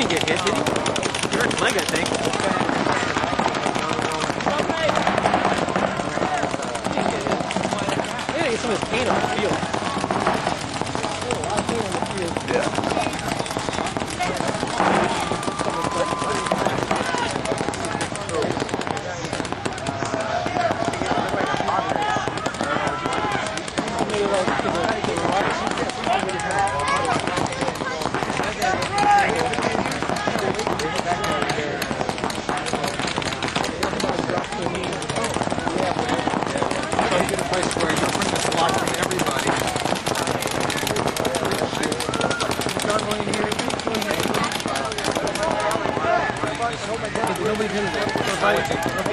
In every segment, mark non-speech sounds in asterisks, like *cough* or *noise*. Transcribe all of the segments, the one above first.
didn't get hit, did he? He hurt his leg, I think. He didn't get hit. He didn't get some of his paint on the field. A lot of paint on the field. Yeah. Nobody comes there.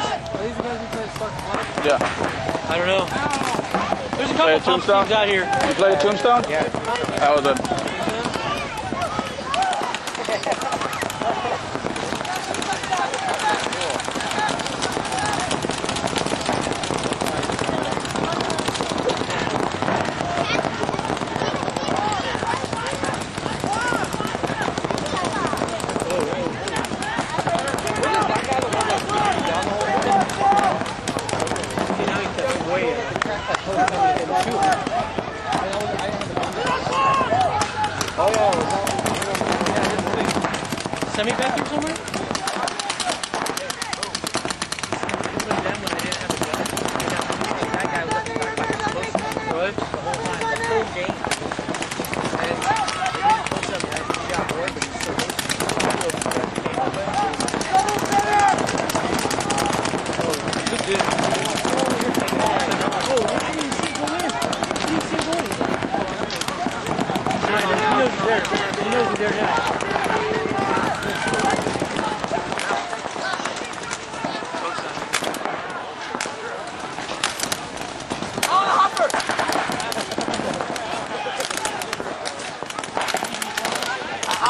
Are these the guys who play? Yeah. I don't know. There's a couple of pump tombstone? teams out here. You play a Tombstone? Yeah. That was it. See, now he's touching way up. The crack that post coming in and shoot him. I know, I had the Oh, yeah. Semi bathroom somewhere? What? Good dude. Oh, look at him, see, go in. See, see, go in. He knows he's there. He knows he's there now.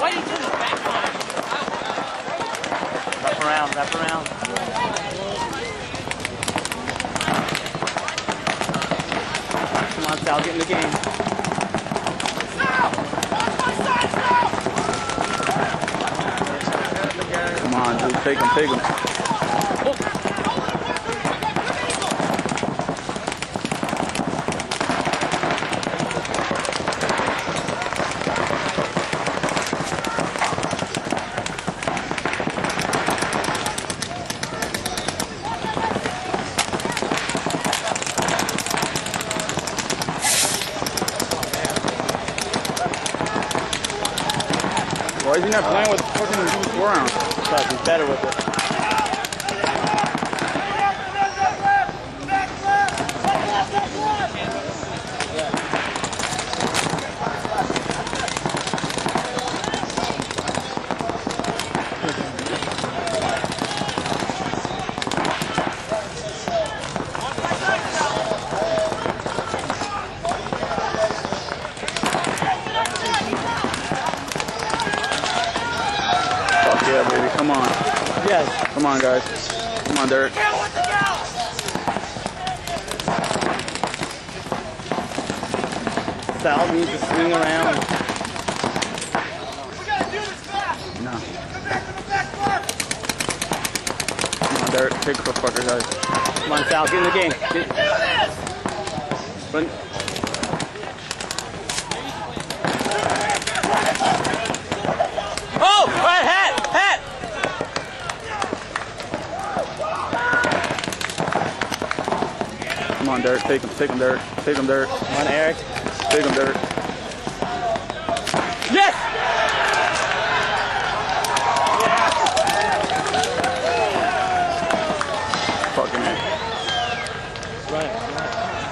Why did he turn his back on? Wrap around, wrap around. Come on, Sal, get in the game. Come on, dude. Take him, take him. Why is he not playing with fucking four ounce? Because he's better with it. On, guys. Come on, Derek. Sal needs to swing around. We gotta do this fast. No. Come back to the back on, Derek. Take the fucker, guys. Come on, Sal, get in the game. Get... Do this. Run. Oh! Right, hat! Hat! Come. Take him. Take him, Derek. Take him, Derek. Come on, Eric. Take him, Derek. Yes! Fucking A.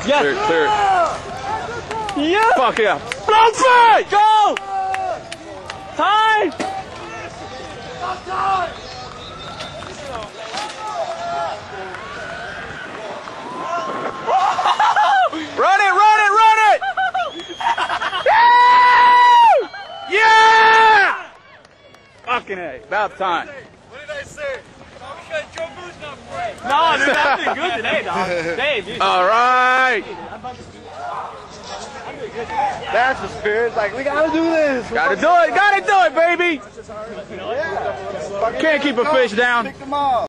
Yes! Clear, it, clear. it. Yes! Fuck yeah. Blanford! Go! Time! Run it, run it, run it! Woo! yeah! Fucking A. About time. What did I say? Because Joe Boo's not playing. No, dude, that's been good today, dog. *laughs* Dave, dude. All right. That's the spirit. Like, we gotta do this. Gotta do it. Gotta do it, baby. Can't keep a fish down. Pick them up.